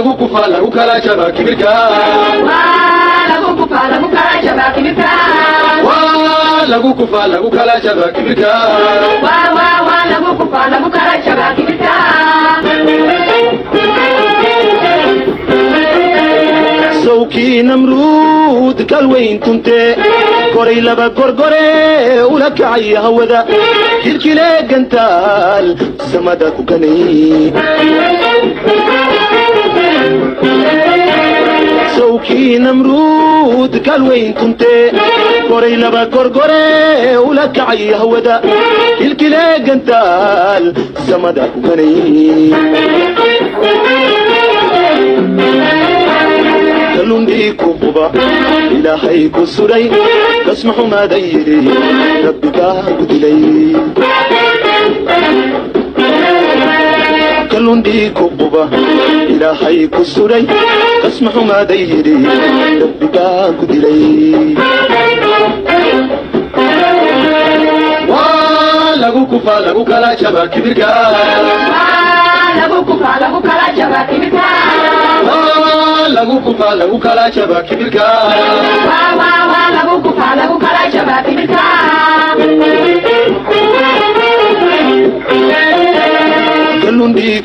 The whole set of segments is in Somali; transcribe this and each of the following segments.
lagu kufaa lagu kala jabaa kibirka waa lagu kufaa lagu kala jabaa kibirka waa lagu kufaa lagu kala jabaa kibirka waa waa waa lagu kufaa lagu kala jabaa kibirka sawkii namruud galweyn tunte koray laba gorgore ula kacay hawada kilkile gantaal samada ku ganay sawkii namruud galweyn tunte koray laba gorgore ula kacay hawada kilkile gantaal samada ku ganay kalundhii ku quba ilaahay ku suray kasma xumaadan yidhi rabbigaa ku dilay kalundhii ku quba ilaahay ku suray kasma xumaadan yidhi rabbigaa ku dilay waa lagu kufaa lagu kala jabaa kibirka waa lagu kufaa lagu kala jabaa kibirka waa lagu kufaa lagu kala jabaa kibirka waa waa waa lagu kufaa lagu kala jabaa kibirka kalundhii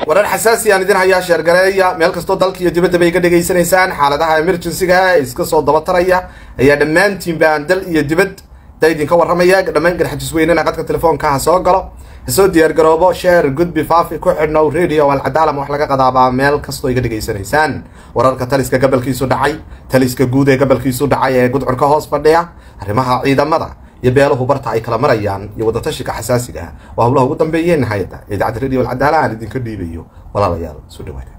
warar xasaasi aan idin hayaa sheergareeya. Meel kastoo dalka iyo dibadda bay ka dhegaysanaysaan xaaladaha emergency-ga ee iska soo daba taraya ayaa dhammaantiinba aan dal iyo dibad da idinka warramaya dhammaan garxajisweynena qadka telefoonka ha soo galo. Hasoo diyaargaroobo sheer gudbi faafi ku xidhnow radio alcadaalam wax laga qadaabaa meel kastoo iga dhegaysanaysaan wararka taliska gabalkiisu dhacay taliska guud ee gabalkiisu dhacay ee gudcurka hoos fadhiya arrimaha ciidamada iyo beeluhu barta ay kala marayaan iyo wadatashiga xasaasiga ah waa howlaha ugu dambeeyeen nihayadda idaacadda radio alcadaala aan idinka dhiibayo walaalayaal soo dhawaada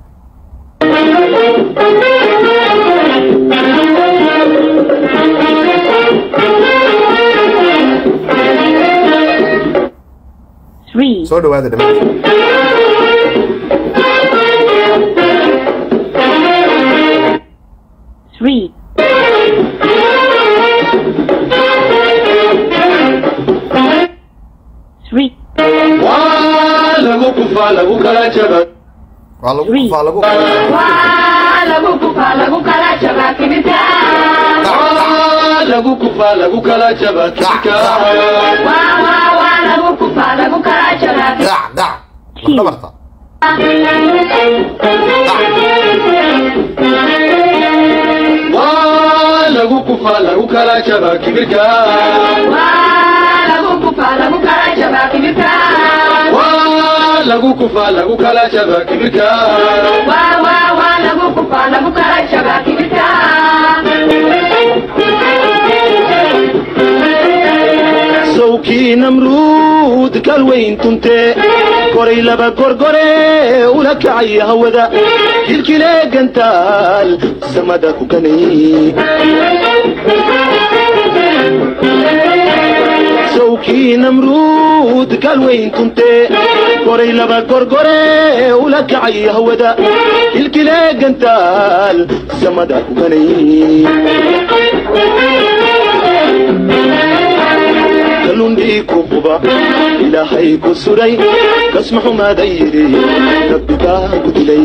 soo dhawaada lagu kala jabaa kibirka lagu kufaa lagu kala jabaa kibirka sawkii namruud galweyn tunte. Koray laba gorgore ula kacay hawada. Kilkile gantaal samada ku ganay sawkii namruud galweyn tunte koray laba gorgore ula kacay hawada kilkile gantaal samada ku ganay kalundhii ku quba ilaahay ku suray kasma xumaadan yidhi rabbigaa ku dilay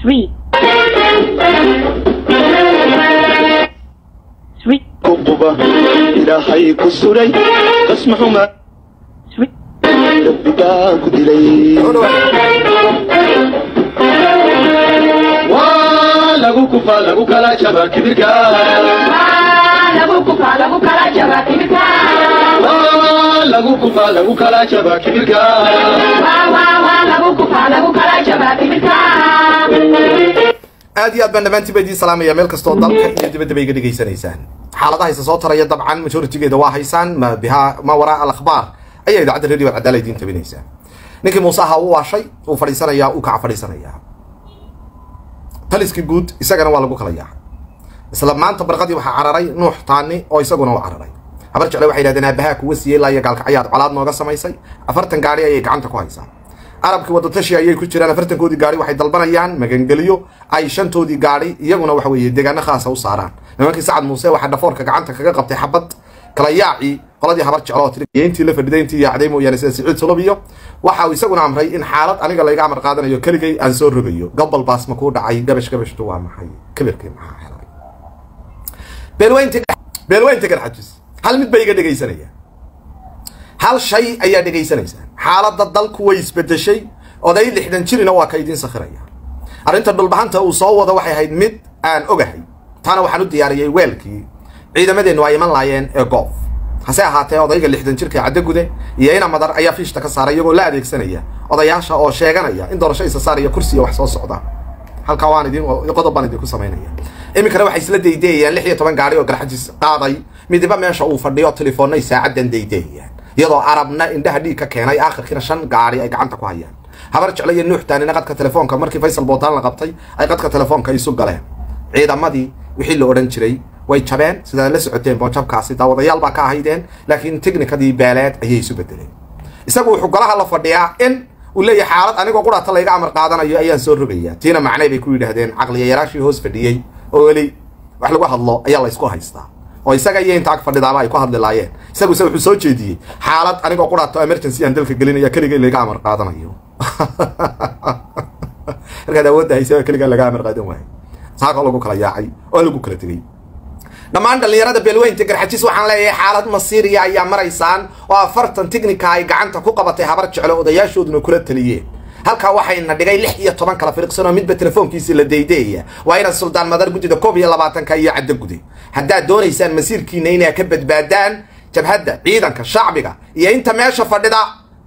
three, three, ku quba ilaahay ku suray xumaa three, rabbigaa ku dilay lagu lagu kala kibirka lagu lagu kala kibirka lagu lagu kala kibirka lagu lagu kala kibirka aad iyo aad baan dhammaantiin ba idiin salaamaya. Meel kastoo dalka iyo dibadda bay iga dhegaysanaysaan xaaladaha isa soo taraya dabcan majoritigeeda waa haysaan ma biha ma waraa alakhbaar. Ayaa idaacadda radio alcadaala idiin tabinaysaa ninkii muuse ahaa u waashay uu fadhiisanayaa uu kaca fadhiisanayaa taliskii guud isagana waa lagu kala yaacay. Isla maanta barqadii waxaa cararay nuux taani oo isaguna u cararay. Habar jecle waxay yidhahdeen aabahaa kuwa siiyey ilaa iyo gaalkacyaad colaad nooga samaysay. Afartan gaari ayay gacanta ku haysaa arabkii wadatashi ayay ku jiraan afartankoodii gaari waxay dalbanayaan magangeliyo ay shantoodii gaari iyaguna waxa weeye deegaano khaasa u saaraan. Nimankii sacad muuse waxaa dhafoorka gacanta kaga qabtay xabad kala yaacii qoladii habar jeclo oo tiri. Intii la fadhiday intii yaacday mooyaane sida siciid solobiyo waxa uu isaguna amray in xaalad aniga layga amar qaadanayo keligay aan soo rogayo. Gobol baas ma kuu dhacay gabash gabashtu waa maxay? Kabirkii maxaa helay. Beelweynta garxajis hal mid bay iga dhegaysanayaan hal shay ayaa dhegaysanaysaan xaaladda dalku way isbedeshay oday lixdan jirina waa ka idiin sakhiraya. Arrinta dhulbahanta uu soo wado waxay ahayd mid aan ogahay. Taana waxaan u diyaariyey weelkii. Ciidamadeennu ay iman laayeen ee goof. Hase ahaatee odayga lixdan jirka caddagude iyo ina madar ayaa fiishta ka saaray iyagoo la adeegsanaya odayaasha oo sheeganaya in doorasho isa saaraya kursiga wax soo socda. Halkaa waan idin qodob baan idinku samaynaya. Iminkana waxay isla daydeeyayaan lix iyo toban gaari oo garxajis qaaday. Midiba meesha uu fadhiyo telefoonnay saacaddan daydeeyayaan iyadoo arabna indhaha dhiig ka keenay aakhirkiina shan gaari ay gacanta ku hayaan habar jeclo iyo nuuxtaanina qadka telefoonka markii faysal bootaan la qabtay ay qadka telefoonka isu galeen ciidamadii wixii la odhan jiray way jabeen sidaad la socoteen boojabkaasi daawadayaal baa ka ahaydeen laakiin tiknikadii beeleed ayay isu bedeleen isagu wuxuu golaha la fadhiyaa in uu leeyahay xaalad anigoo qurata layga amar qaadanayo ayaan soo rogayaa tiina macnay bay ku yidhaahdeen caqliya yaraashii hoos fadhiyey oo weli wax lagu hadlo ayaa laysku haystaa oo isaga iyo inta ag fadhidaaba ay ku hadli laayeen isaguse wuxuu soo jeediyey xaalad anigoo qurato emergency aan dalka gelinaya keligay layga amar qaadanayo markaad awoodda haysa keligaa laga amar qaadan waayo saakoo lagu kala yaacay oo lagu kala tegey dhammaan dhallinyarada beelweynta garxajis waxaan leeyahay xaalad masiiriya ayaa maraysaan oo afartan tiknika ay gacanta ku qabatay habar jeclo odayaashooduna kula taliyeen halkaa waxayna dhigay lix iyo toban kala firiqsan oo midba telefoonkiisii la daydeeya. Waa inaad suldaan madar guddida koob iyo labaatanka iyo caddo guday haddaad doonaysaan masiirkiina inaad ka badbaadaan jabhadda ciidanka shacbiga iyo inta meesha fadhida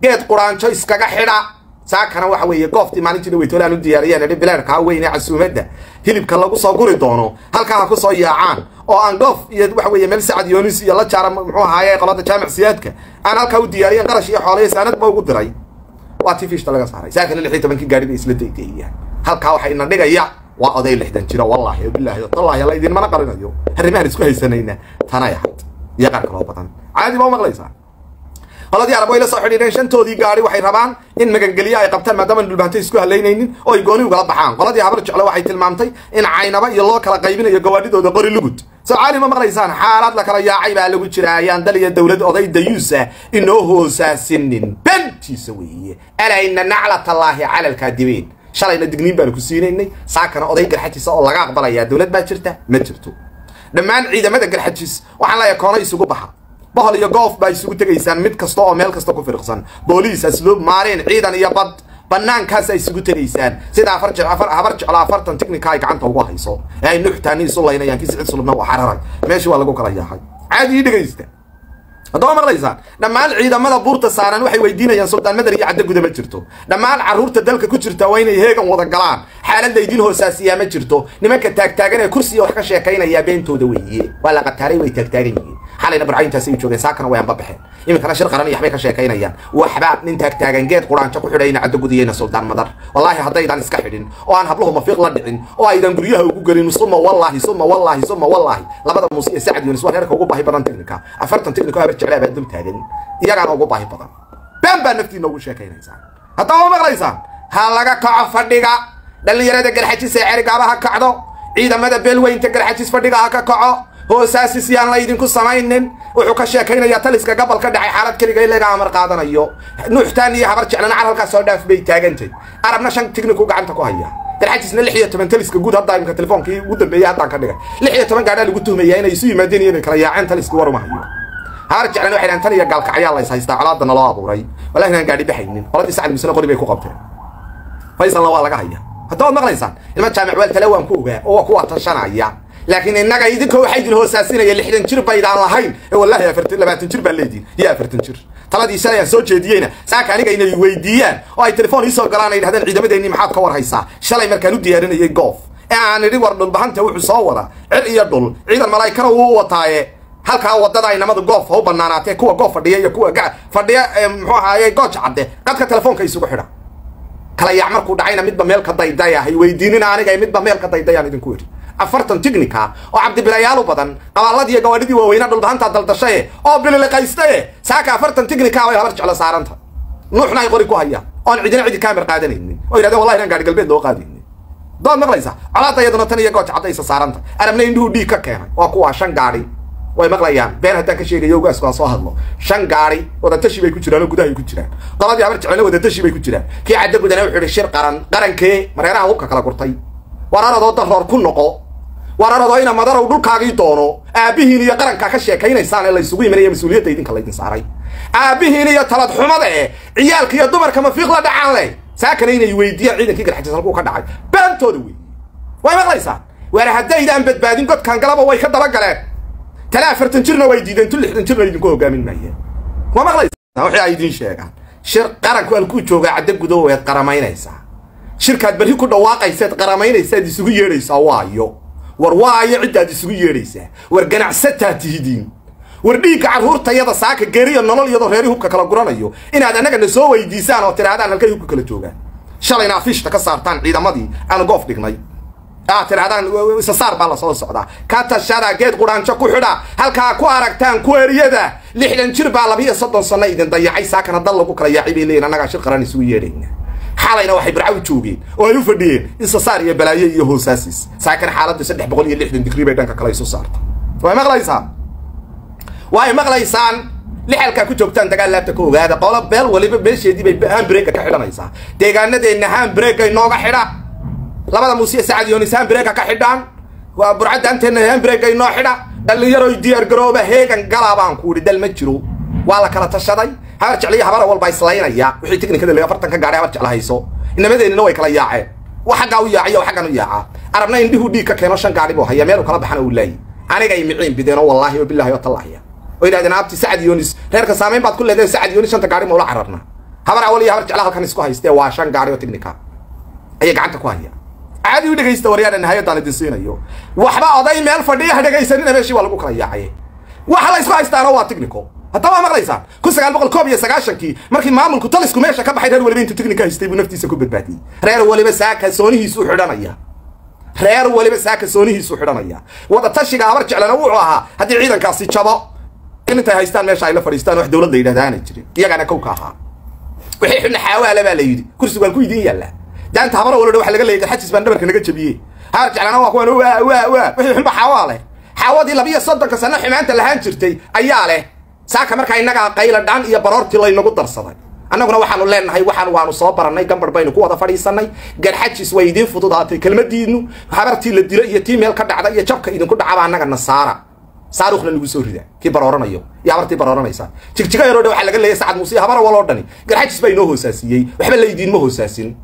geed quraanjo iskaga xidha. Saakana waxa weeye gooftii maalintiina weytoole aan u diyaariyeen idhi bileerkaa weyne casuumadda hilibka lagu soo guri doono halkaa ha ku soo yaacaan. Oo aan goof iyo waxa weeye meel sacad yoonis iyo la jaara muxuu ahaaye qolada jaamac siyaadka aan halkaa u diyaariyen qarash iyo xoolayo saanad ba ugu diray waa tii fiishta laga saaray. Saakana lix iyo tobankii gaari bay isla daydeeyaan halkaa waxaa ina dhigaya waa oday lixdan jiro. Wallaahi bilaahi tallaahi la idinmana qarinayo. Arrimahan isku haysanayna tanay ahayd. Iyo qaar kaloo badan. Caadi ma maqlaysaa qoladii arab way la soo xidhiidheen shantoodii gaari waxay rabaan in magangelyo ay qabtaan maadaama dhulbaantay isku halaynaynin oo ay gooni ugala baxaan. Qoladii habar jeclo waxay tilmaamtay in caynaba iyo loo kala qaybinayo gawaadhidooda qori lugud soo caali ma maqlaysaan xaalad la kala yaacay baa lagu jira ayaan dal iyo dowlad oday dayuusa inoo hoosaasinin. Bentiisa weeye alayna naclatallaahi cala alkaadibiin. Shalayna digniin baanu ku siinaynay saakana oday garxajisa oo laga aqbalayaa dowlad baa jirta ma jirto. Dhammaan ciidamada garxajis waxaan leeyahay koona isugu baxa bohol iyo goof baa isugu tegaysaan mid kasta oo meel kasta ku firiqsan booliis asluub maareen ciidan iyo bad banaankaasa isugu tegaysaan. Sida afar jec afar habar jeclo afartan tiknika ay gacanta ugu hayso. Ee ay nuxtaani isu laynayaan kii sicid sulubna waa xararay. Meeshii waa lagu kala yahay. Caadi ii dhegaysta haddaba maqlaysaan dhammaan ciidamada buurta saaran waxay weydiinayaan suldaan madar iyo caddo guda ma jirto. Dhammaan carruurta dalka ku jirta waa inay heegan wada galaan. Xaaladda idin hoosaasiyaa ma jirto. Nimanka taagtaagan ee kursiga wax ka sheekaynayaa beentooda weeye. Waa la qataaray way taagtaagan yihiin xalayna barcayntaasi ay joogeen saakana way anba baxeen. Iminkana shir qaran waxbay ka sheekaynayaan. Waxba nin taagtaagan geed quraanjo ku xidhayna caddo gudiyeyna suldaan madar. Wallaahi haddaydan iska xidhin oo aan habluhu mafiiq la dhicin oo aydan guryaha ugu gelin suma wallaahi suma wallaahi suma wallaahi. Labada muuse iyo sacad yunis waa reerka ugu baahi badan tiknika afartan tiknika habar jeclaa baa iyagaana ugu baahi badan. Been baa naftiina ugu sheekaynaysaan. Haddaba maqlaysaan? Ha laga kaco fadhiga. Dhallinyarada garxajis ee cerigaaba ha kacdo. Ciidamada beelweynta garxajis fadhiga ha ka kaco hoosaasis la idinku samaynin wuxuu ka sheekaynayaa taliska gobol ka dhacay xaalad keliga in laga amar qaadanayo. Nuuxtaan iyo habar jeclana car halkaas soo dhaaf bay taagantay. Arabna shan tigniku gacanta ku haya. Garxajisna lix iyo toban taliska guud hadda imka telefoonkii ugu dambeeyey haddaan ka dhigay lix iyo toban gaadhaa lagu tuhmayaa inay isu yimaadeen iyo inay kala yaaceen taliska war uma hayo. Habar jeclana waxay dhahan tan iyo gaalkacyaa lays haystaa colaadana loo abuuray. Wallahi inaan gaadhi baxaynin. Qoladii sacad misna qori bay ku qabteen. Faysalna waa laga haya. Hadda maqlaysaan? Ilma jaamic weel tale waan ku ogaa oo waa kuwa tashanaya laakiin innaga idinka waxay idin hoosaasinaya lixdan jir baydaan lahayn ee wallahi afartan labaatan jir baan leedihin iyo afartan jir taladii shalay aan soo jeediyeyna saaka aniga inay weydiiyaan oo ay telefoon iisoo galaan ay dhahdeen ciidamadeenni maxaad ka war haysaa shalay markaan u diyaarinayay goof ee aan idhi war dhulbahanta wuxuu soo wada cir iyo dhul ciidan malaa'ikana wuu wataaye halkaa waddada ay namada goof ha u banaanaatee kuwa goof fadhiya iyo kuwa fadhiya muxuu ahaaye gooja cadde qadka telefoonka isugu xidha kala yaac markuu dhacayna midba meel ka daydaya hay weydiinina aniga midba meel ka daydayaan idinku idhi afartan tignika oo cabdibilayaalu badan qabaaladii gawaadhidii waaweyna dhulbahantaa daldashaye oo bililiqaystaye saaka afartan tignika bay habar jeclo saaranta. Nuuxna ay qori ku hayaan oon cidina cidi kaamir qaadanaynin oo yidhahdeen wallahi inaan gaari galbeed loo qaadaynin dood maqlaysa colaada iyaduna tan iyo gooja caddaysa saaranta. Arabna indhuhu dhiig ka keenay waa kuwaa shan gaadhi way maqlayaan been haddaan ka sheegayo ugaasku aan soo hadlo. Shan gaari wadatashi bay ku jiraan oo gudahay ku jiraan. Qoladii habar jeclena wadatashi bay ku jiraan. Kii cadda gudana wuxuu yihi shir qaran qarankee mareeraha hubka kala gurtay. Wararadoo daroor ku noqo wararadoo ina madarow dhulkaagii doono. Aabbihiin iyo qarankaa ka sheekaynaysaan ee laysugu imanaya mas'uuliyadda idinka laydin saaray. Aabbihiin iyo talad xumada eh ciyaalka iyo dumarka mafiiq la dhacaan leh. Saakana inay weydiiyaan ciidankii garxajis halkuu ka dhacay. Beentooda wey way maqlaysaan? Waar haddaydaan badbaadin godkan galaba way ka dabagaleen. Tala afartan jirna way diideen tu lixdan jirna idinku hogaamin maayeen. Waa maqlaysaan? Wixii ay idiin sheegaan. Shir qaranku halkuu joogaa cadda gudo waad qaramaynaysaa shirkaad berri ku dhawaaqaysaad qaramaynaysaad isugu yeedhaysaa waayo war waayo ciddaad isugu yeedhaysaa war ganacsataa tihidiin. War dhiigga carruurtayada saaka geeriya nolol iyadoo reeri hubka kala guranayo. Inaad annagana soo weydiisaan oo tidhahdaan halkay hubka kala joogaan. Shalayna afiishta ka saartaan ciidamadii aan goof dhignay. Aad tidhahdaan isasaar baa la soo socdaa. Ka tashada geed qudhaanjo ku xidha. Halkaa ku aragtaan kueriyada. Lixdan jir baa labiyo soddon sanno idin dayacay. Saakana dal lagu kala yaacay bay leeyihiin annagaa shir qaran isugu yeedhayna xalayna waxay barcaw joogeen oo ay u fadhiyeen isasaar iyo balaayo iyo hoosaasis saakana xaaladdu saddex boqol iyo lixdan digrii bay dhanka kale isu saarta. Way maqlaysaan? Way maqlaysaan? Lixalkaa ku joogtaan dagaal laabta ka ogaada. Qolo beel waliba meesheedii bay handbrega ka xidhanaysaa. Deegaanadeenna handbrega inooga xidha. Labada muusiya sacad yoonis handbrega ka xidhaan. Waa burcadda anteenna handbrega inoo xidha. Dhallinyaroy diyaar garooba heegan galaa baan ku idhi dal ma jiro. Waa la kala tashaday habar jecliyo habara walba islaynaya. Wixii tiknikada le afartan ka gaadhay habar jecla hayso inamadeenina way kala yaaceen wa xaggaa u yaaciyo xaggan u yaaca arabna indhihu dhiig ka keeno shan gaadhi buu haya meelu kala baxana uu aniga ay miciin bideenoo wallaahi oo bilaahi oo tallahya oo yidhahdeen abti sacad yoonis reerka saamayn baad ku leedahay sacad yoonis shanta gaadhi ma cararna. Habar awal iyo habar jecla halkan isku haystee waa shan gaadhi oo tiknika ayay gacanta ku haya caadi u dhegaysta waryaana nihaayaddaan idin siinayo. Waxba oday meel fadhiya ha dhegaysanina meeshii waa lagu kala yaacay. Waxa la isku haystaana waa tiknico haddaba maqlaysaan kun sagaal boqol koob iyo sagaashankii markii maamulku talisku meesha ka baxay reer waliba intuu tiknika haystay buu naftiisa ku badbaadiyey. Reer waliba soonihiisu xidhanaya. Reer waliba saaka soonihiisu xidhanaya. Wada tashiga habar jeclana wuxuu ahaa haddii ciidankaasi jabo in intay haystaan meesha ay la fadhiistaan wax dowlad la yidhahda jirin. Iyagana kowka ahaa. Wixii xubna xaawaala baa la yidhi. Kursigu waan ku idiin yaallaa daanta habara walodha waxa laga leeyay xajis baan dhabarka naga jabiyey habar jeclana waa kuwan waa waa waa. Wixii xunba xaawaa leh xaawadii labiyo soddonka sano xumaanta lahaan jirtay ayaa leh saaka markaa innagaa qayla dhaan iyo baroortii laynagu darsaday. Annaguna waxaanu leenahay waxaan waanu soo barannay gambar baynu ku wada fadhiisannay. Garxajis way idiin fududaatay kelmadiinnu habartii la dilo iyo tii meel ka dhacda iyo jabka idinku dhacaba annaga nasaara. Saaruukhna nagu soo rida kii barooranayo iyo habartii barooranaysa jigjiga yaroo dhan waxaa laga leeyay sacad muuse habara waloo dhani. Garxajis baa inoo hoosaasiyey waxba laydiinma hoosaasin.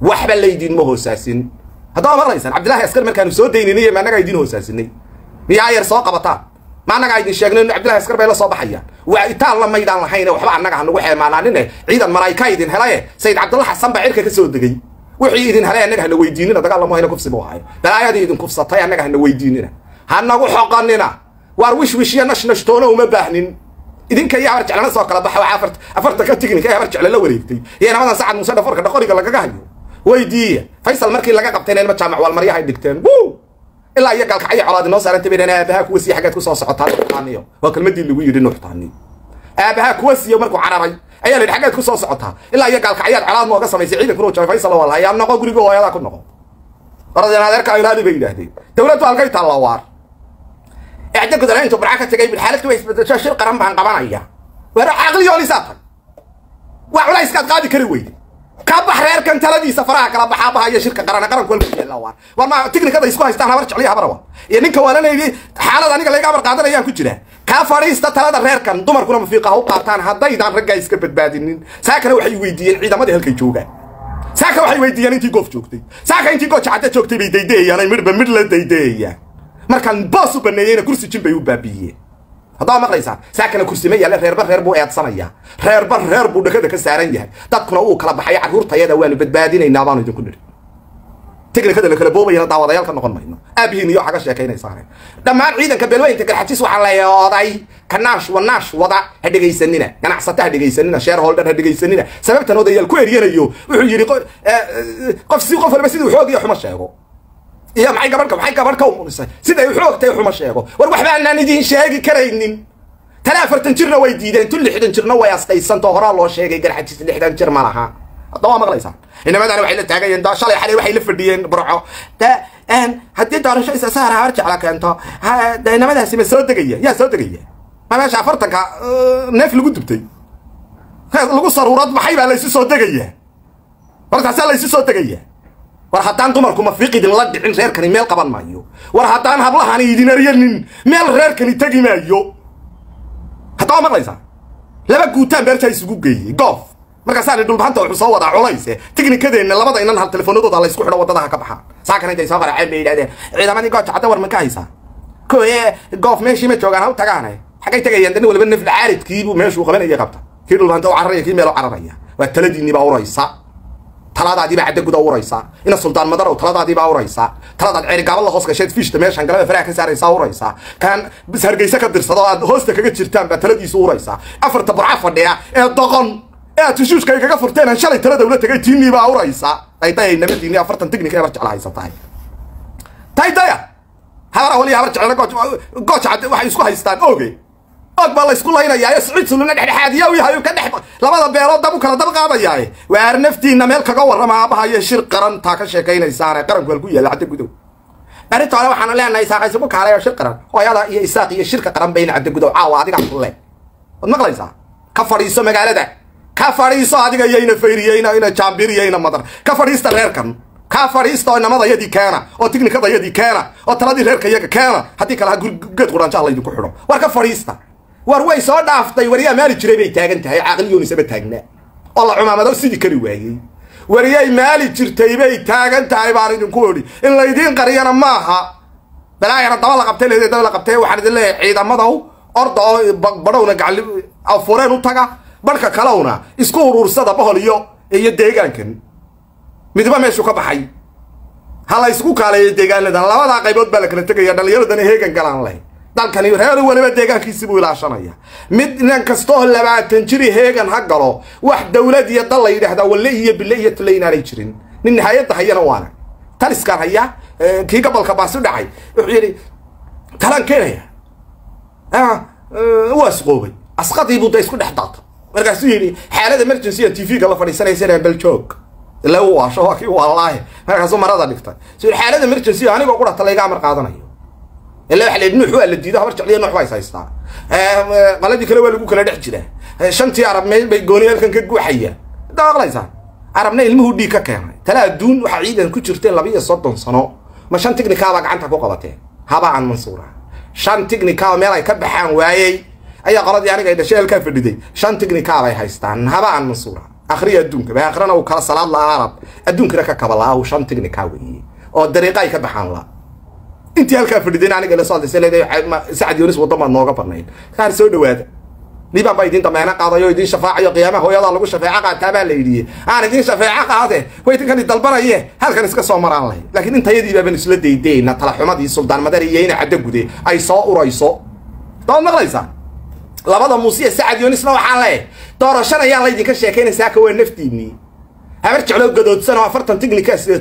Waxba laydiinma hoosaasin. Haddaba maqlaysaan cabdillahi askar markaanu soo dayninay annagaa idiin hoosaasinay. Miyaa yar soo qabataan ma annagaa idin sheegnay inu cabdillahi askar bay la soo baxayaan waa itaalna maydaan lahayne waxba annaga hanagu xeemaanaanine ciidan malaayka idin helaye. Sayid cabdalla xasan baa cirka ka soo degay. Wixii idin helay annaga hana weydiinina. Dagaal lama hayna kufsi buu ahayo balaayadii idin kufsatay annaga hana weydiinina. Hanagu xoqanina. Waar wishwish iyo nashnashtoona uma baahnin. Idinka iyo habar jeclana soo kala baxa waxaa afarta ka tignika ee habar jecle la wareegtay. Iyo namadan sacad muuse dhaforka dhaqoriga lagaga hayo. Weydiiya faysal markii laga qabtayna ilma jaamac waalmaryahay dhigteen ilaa iyo gaalkacyo colaadi noo saarantay bayna aabaha kuwa siiya xaggeed ku soo socotaa nuuxtaaniyo waa kelmadii lagu yidhi nuuxtaani aabaha kuwa siiya markuu cararay ayaa la yidhi xaggeed ku soo socotaa ilaa iyo gaalkacyaad colaad nooga samaysay. Ciidankuna uu jabay faysal waa lahayaa noqo guriga hooyadaa ku noqo oradeen adeerka ilaali bay yidhaahdeen dowladdu halkay taalla waar. Ecda gudana intuu barca ka tegay xaaladku way isbedesho shir qaran baan qabanaya. War caqliyoolisaa tag waa culayskaad qaadi kari weyde ka bax reerkan taladiisa faraha kala baxaa bahaya shirka qaran qaranku walku yeela waar. Isku haystaan habar jecliya habara waa iyo ninka waalanaydi xaalad aniga layga amar qaadanayaan ku jira. Ka fadhiista talada reerkan dumarkuna mafiiqa ha u qaataan haddaydaan raggaa iska badbaadinin. Saakana waxay weydiiyeen ciidamadii halkay joogaan. Saaka waxay weydiiyeen intii goof joogtay. Saaka intii gooja cadda joogtay bay daydeeyaan ay midhba midh la daydeeyaan markaan boos u baneeyeyna kursi jin bay u baabiiyeen haddaba maqlaysaan saakana kursi ma yaalla reerba reer buu eedsanayaa reerba reer buu dhakada ka saaran yahay. Dadkuna uu kala baxay carruurtayada waanu badbaadinaynaa baanu idinku nidhi. Tiknikada la kala boobayana daawadayaal ka noqon mayno. Aabihiin iyo waxaa ka sheekaynaysaane dhammaan ciidanka beelweynta garxajis waxaa leeoday kanaash wanaash wada ha dhegaysanina. Ganacsata ha dhegaysanina shareholder ha dhegaysanina. Sababtan odayaal ku eryanayo wuxuu yidhi qof si qof walba siduu xoog iyo xumo sheego iyo gabadhka maxay gabadh ka umurisay siday xoogtay xuma sheego. War waxba aanaan idiin sheegi karaynin. Tala afartan jirna way diideen tu lixdan jirna way asqaysantoo horaa loo sheegay garxajis lixdan jir ma laha. Hadda waa maqlaysaan. Inamadaana waxay la taagayeen daa shalay xalay waxay la fadhiyeen burco. Ta haddii doorasho isasaar habar jecla keento. Daynamadaasi ma soo degaya yaa soo degaya ma meesha afartanka neef lagu dubtay? Lagu saruurad maxay baa laysu soo degaya warkaasaa laysu soo degaya war haddaan dumarku mafiiq idinla dhicin reerkani meel qaban maayo. War haddaan hablahani idin eryanin meel reerkani tegi maayo. Haddaba maqlaysaa laba guutaan beertaa isugu geeyey goof. Markaasaani dhulbahanta wuxuu soo wadaa culayse. Tiknikadeenna labada inan hal telefoonadooda laysku xidho waddadaha ka baxaan. Saakana intay soo qaraceen bay yidhahdeen ciidamadii gooja cadda war ma ka haysaa? Koye goof meeshii ma joogaan ha u tagaane xaggay tegayaan dani waliba nafla caaridkiibuu meeshuu qabanaya qabta. Kii dhulbahanta u cararaya kii meel u cararaya. Waa taladiinni baa uraysa taladaadiibaa cadda guda uraysa ina suldaan madarow taladaadiibaa uraysa taladaad ceerigaaba la hoos gasheed fiishta meeshan galaba faraha ka saaraysaa uraysa kaan bis ka dirsado aad hoosta kaga jirtaan baa taladiisu uraysa afarta burca fadhiya ee doqon ee aad tushuushka ay kaga furteen aan shalay talada ula tegay tiinii baa uraysa dayday nabadiinni afartan tignika ee bar jecla haysan tahay. Taydaya habar awal iyo habar jeclana gooja waxay isku haystaan oge og baa laysku laynayaayo siciid suluna dhexdhexaadiya u yahay ka dhex labada beelood dab u kala dab qaadayaaye waar naftiinna meel kaga warrama aabahayo shir qaran taa ka sheekaynaysaane qaranku halku yaalla cadda gudow. Arrinta hore waxaanu leenahay isaaq isugu kaalayo shir qaran. Hooyada iyo isaaq iyo shirka qaran bayna cadda gudow. Caawa adiga kulle waad maqlaysaa? Ka fadhiiso magaalada. Ka fadhiiso adiga iyayna fayriyeyna ina jaambiriyeyna madar. Ka fadhiista reerkan. Ka fadhiista oo inamadayadii keena oo tiknikadayadii keena oo taladii reerka iyaga keena haddii kale ha geed quraanjaha laydinku xidho. War ka fadhiista war way soo dhaaftay waryaa maali jiray bay taagan tahay caaqliyoonisaba taagnaa. Oo la cumaamado sidii kari waayey. Waryay maali jirtay bay taagan tahay baan idinku odhi. In laydiin qariyana maaha. Balaayana daba la qabtay leed daba la qabtay waxaan idin leeyahay ciidamadow orda oo badhowna gacli afureen u taga barhka kalowna isku uruursada bohol iyo iyo deegaankan. Midba meeshu ka baxay. Ha la ysku kaaleeyo deegaanadan labadaa qaybood baa la kala tegaya dhallinyaradana heegan galaan leh dalkani reer waliba deegaankiisi buu ilaashanaya. Mid nin kastoo labaatan jiri heegan ha galo wax dawlad iyo dal la yidhaahdaa walle iyo bille iyo tule inaanay jirin. Nin nihaayadda hayana waana. Taliskaan haya kii gobolka baasi dhacay wuxuu yidhi talaan keenaya. Waa isqoobay. Asqadii buu da isku dhex daata markaasuu yidhi xaalada emergency t v-ga la fadhiisanaysa beljoog ila u waasho waa kii wallaahi markaasuu marada dhigtay. Su yidhi xaalada emergency anigoo qurata layga amar qaadanayo ila waa la diido habar jecliya nuux baa is haystaa. Qaladii kale waa lagu kala dhex jiraa. Shantii arab meel bay gooni ka hadda maqlaysaa arabna ilmuhu dhiig ka keenay? Tala adduun waxaa ciidan ku jirteen laba soddon sano. Ma shan tignikabaa gacanta ku qabateen haba aan mansuura. Shan tignikaba meel ay ka baxaan waayey. Ayaa qoladii aniga ay dhashay halkaa fadhiday. Shan tignikabay haystaan. Haba aan mansuura. Akhriya adduunka. Ba akhrana uu kala salaad la adduunkana ka kaba shan tignika weeye. Oo dariiqa ay ka baxaan la intii halkaa fadhidayn aniga ila soo hadlaysa leedahay sacad yoonis waddan baad nooga badnayd qaar soo dhawaada. Liibaan baa idin dameena qaadayo idin shafaacayo qiyaamaha hooyadaa lagu shafeeco qaataa baa la yidhi. Aan idin shafeeco qaade way idinkani dalbanaye. Halkan iska soo maraan lahayd. Laakiin intayadii baaban isla daydayna talaxumadii suldaan madar iyo ina caddo gude ay soo urayso. Daad maqlaysaa? Labada muusiya sacad yoonisna waxaan leeyahay doorashan ayaa laydinka sheekaynaysaa ka waa naftiinii habar jecloo gadoodsan oo afartan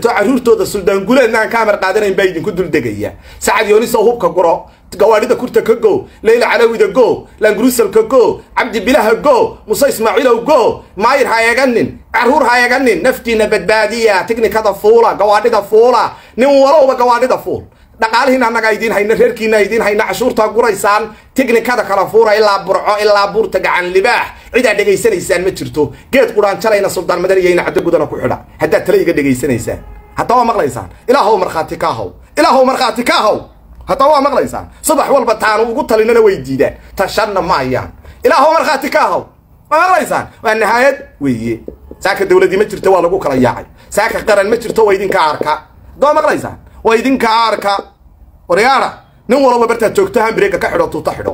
carruurtooda suldaan guleedna aan ka amar qaadanayn baa idinku duldegaya sacad yoonis oo hubka guro gawaadhida kurta ka go leyla calawida go laangruusalka go cabdi bilaha go muse ismaaciilow go maayir ha eeganin carruur ha eeganin naftiina badbaadiya tignikada fuula gawaadhida fuula nin walowba gawaadhida fuul dhaqaalihiina annagaa idiin hayna reerkiina idiin hayna cashuurtaa guraysaan tignikada kala fuura ilaa burco ilaa buurta gacan libaax. Cidaa dhegaysanaysaan ma jirto. Geed qudhaan jalayna suldaan madar iyayna caddo gudana ku xidha. Haddaad tale iga dhegaysanaysaan. Haddaba maqlaysaan. Ilaahow markhaati ka haw ilaahow markhaati ka haw haddaba waa maqlaysaan. Subax walba taanu ugu talinana way diidaan. Tashanna ma ayaan. Ilaahow markhaati ka haw waa maqlaysaan. Waa nihaayad weeye. Saaka dawladii ma jirto waa lagu kala yaacay. Saaka qaran ma jirto waa idinka arka. Haddaba maqlaysaan waa idinka arka. Waryaara nin walba bartaad joogto hambrega ka xidho tuuta xidho.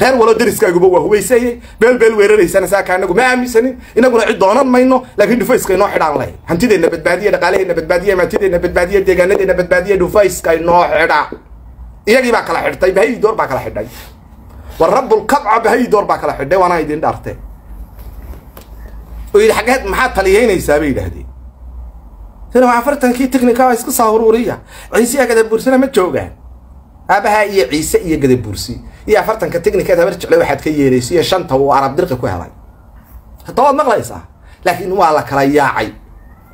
Reer walo deriskaaguba waa hubaysayey beel beel weeraraysana saaka anagu ma aaminsanin inaguna cid doonan mayno laakiin dhufayska inoo xidhaan leh hantideenna badbaadiye dhaqaalaheenna badbaadiye maantideenna badbaadiye deegaanadeenna badbaadiye dhufayska inoo xidha. Iyagii baa kala xidhtay bahayi door baa kala xidhay. War rabbulkabca bahayi door baa kala xidhay waana idin dharte oo yidhi xaggeed maxaad taliyaynaysaa bay yidhaahdeen sina waa afartankii technica waa isku soo huruuriya ciise iyo gadabuursina ma joogaan. Aabaha iyo ciise iyo gadabuursi iyo afartanka technicaed habar jeclay waxaad ka yeerayso iyo shanta uu arab dirqi ku helay. Haddabaad maqlaysaa laakiin waa la kala yaacay.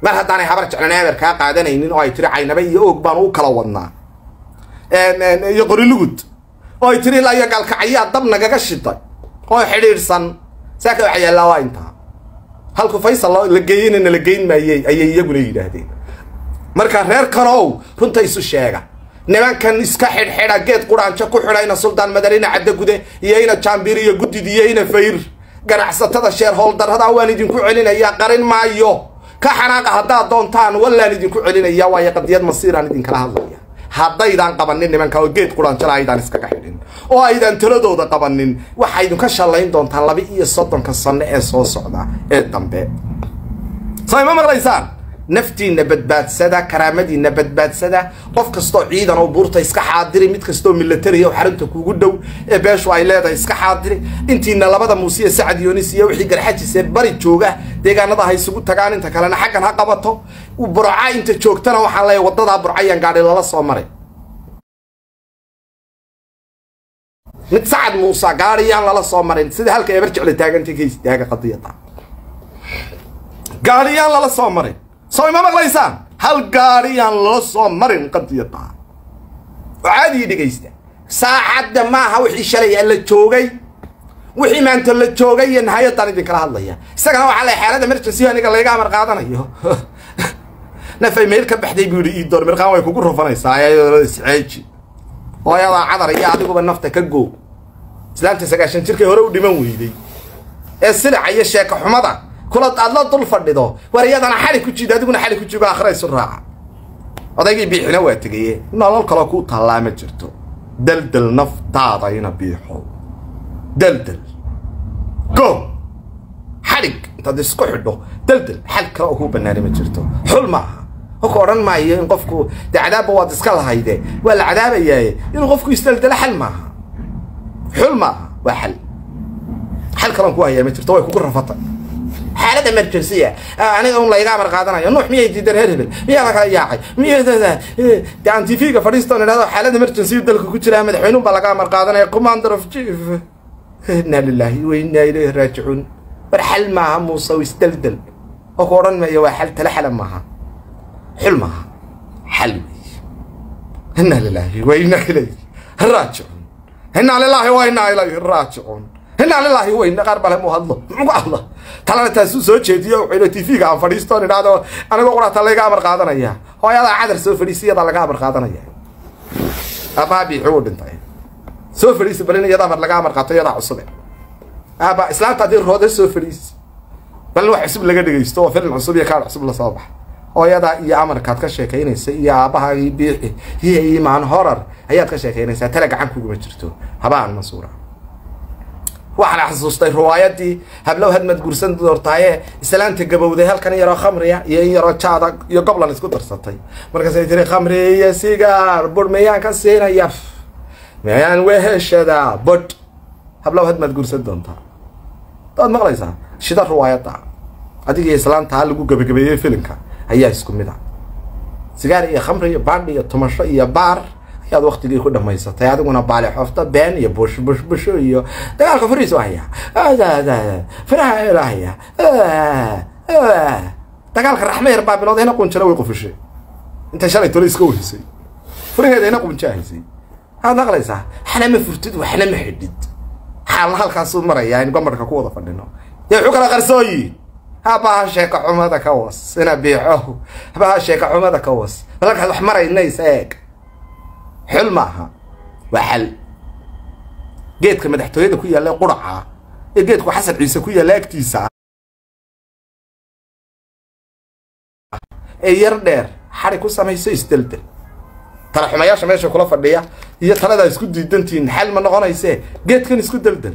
Mar haddaanay habar jeclan eber kaa qaadanaynin oo ay tiri caynaba iyo oog baanu u kala wadnaa. Iyo qorilugud oo ay tiri ilaa iyo gaalkacayaa dab nagaga shiday oo xidhiidhsan. Saaka waxa yaallaa waa intaa halku faysal la geeyanana la geyn maayey ayay iyaguna yidhaahdeen. Marka reer kanow runta isu sheega. Nimankan iska xidhxidha geed quraanjo ku xidhayna suldaan madarina caddagude iyo ina jaambir iyo guddid iyo ina fayr. Ganacsatada sheer howldarrada waan idinku celinayaa qarin maayo. Ka xanaaqa haddaad doontaan wallaan idinku celinaya waayo qadiyad masiiraan idinkala hadlaya haddaydaan qabanin nimanka oo geed quraanjala aydaan iskaga xidhin oo aydaan taladooda qabanin waxaa idinka shallayn doontaan laba iyo soddonka sanno ee soo socda ee dambe. Soo ima maqlaysaan naftiinna badbaadsada karaamadiinna badbaadsada qof kastoo ciidan oo buurta iska xaadiri mid kastoo milatariya oo xarunta kuugu dhow ee beeshu ay leedahay iska xaadiri intiina labada muusiya sacad yoonis iyo wixii garxajise bari jooga deegaanada ha isugu tagaan inta kalena xaggan ha qabato. Burca inta joogtana waxaan leeyahay waddadaa burcayaan gaadhi lala soo maray. Mid sacad muusa gaadhiyaan lala soo marin. Sida halka ebar jecla istaaga qadiyada gaadhiyaan lala soo marin soo ima maqlaysaan? Hal gaadhiyaan lala soo marin qadiyada oo caadii dhegaysta saacadda maaha wixii shalay la joogay wixii maanta la joogay iyo nihaayadan idinkala hadlaya. Isagana waxaa la xaalada emergency aniga layga amar qaadanayo. Nafay meel ka baxday buu yidhi iidoor mirqaan way kugu rufanaysaa ayadoo isceeji hooyadaa cadar iyo adiguba nafta ka goo islaamta sagaashan jirkay hore u dhiman weyday ee silica iyo sheeko xumada kula aad la dul fadhido war iyadana xali ku jiid adiguna xali ku jiigo aakhira isu raaca odaygii biixina waa tegaye nolol kaloo kuu taallaa ma jirto. Daldal naftaada ina biixo. Daldal. Go! Xadhig intaad isku xidho daldal xal kale oo kuu bannaani ma jirto. Xul maaha haka odhan maayo in qofku dee cadaabba waad iska lahayde. Waa la cadaabayaaye inuu qofku isdaldalo xal maaha xul maaha waa xal. Xal kaloon ku hayaa ma jirto way kugu rafatay xaalad emergency-a aniga un layga amar qaadanayo nuux miyay diidan reer hebel miyaa la kala yaacay miya de aan tv-ga fadhiistoon idhahdo xaalad emergency dalka ku jiraa madaxweynuun baa laga amar qaadanaya commander of chief. Inna lillahi wa inna ilayhi raajicuun. War xal maaha muuse isdaldal oo ku odhan maayo waa xal tala xala maaha. Xul maaha. Xal wey inna lillahi wa inna ilayhi raajicuun. Inna lillahi wa inna ilayhi raajicuun inna lillahi wa inna qaar bale mu hadlo. Muxuu hadla talana taasuu soo jeediyo wuxuu tv-ga aan fadhiistoon idhaahdo anigoo quraata layga amar qaadanaya. Hooyadaa cadar soo fadhiisi iyadaa laga amar qaadanaya. Aabbaha biixi uu dhintay soo fadhiisi balin iyada amar laga amar qaato iyadaa cusube aaba islaamta haddii roode soo fadhiisi balin wax cusub laga dhegaysto oo filin cusub iyo kaar cusub la soo baxa hooyadaa iyo amarkaad ka sheekaynaysa iyo aabbahaagii biixi iyo iimaan horar ayaad ka sheekaynaysaa tale gacan kuguma jirto. Habaan mansuura waxaan xasuustay riwaayadii hablow hadmad gursan doortaaye islaanta gabowday halkan yaroo khamriya iyo in yaroo jaada iyo goblan isku darsatay. Markaasay tiri khamri iyo sigaar budh miyaan ka siinaya miyaan weheshadaa budh hablow hadmaad gursan doontaa daad maqlaysaa? Shida riwaayadda adiga islaanta lagu gabagabeeyey filimka ayaa isku mid a sigaar iyo khamri iyo baandh iyo tumasho iyo baar ayaad waktigii ku dhamaysatay adiguna baali xoofta been iyo bush bush busho iyo dagaalka fariis u haya faraha elahaya dagaalka raxme yar baa bilowda ina qunjana way qufishay intay shalay tole iska wehisay furaheeda ina qunjaa haysay waxaad maqlaysaa xana ma furtid waxna ma xidhid xaalna halkaasuu marayaa in gomarka ku wada fadhino dee wuxuu kala qarsooyi habaha sheeka xumada ka was ina biixo habaha sheeka xumada ka was balakaad wax maraynaysa eeg xul maaha. Waa xal. Geedka madaxtooyada ku yaalla quraca ee geedku xasan ciise ku yaalla agtiisa ee yar dheer xari ku samayso isdeldel tala xumayaasha meesha kula fadhiya iyo taladaa isku diidantihiin xal ma noqonaysee? Geedkan isku deldel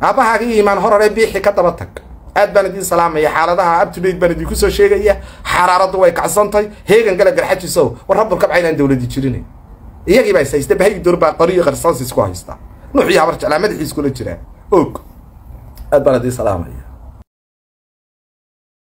aabbahaaga iyo iimaan horare biixi ka daba tag. Aad baan idiin salaamaya xaaladaha abtudate baan idinku soo sheegaya. Xaraaraddu way kacsantay heegan gala garxajisow. War rabbul kabca inaan dawladi jirinay iyagii baa is haysta bahaygi door baa qoriyo qarsaansi isku haysta. Nuux iyo habar jeclaa madaxiis kula jiraa og aad baan idiin salaamaya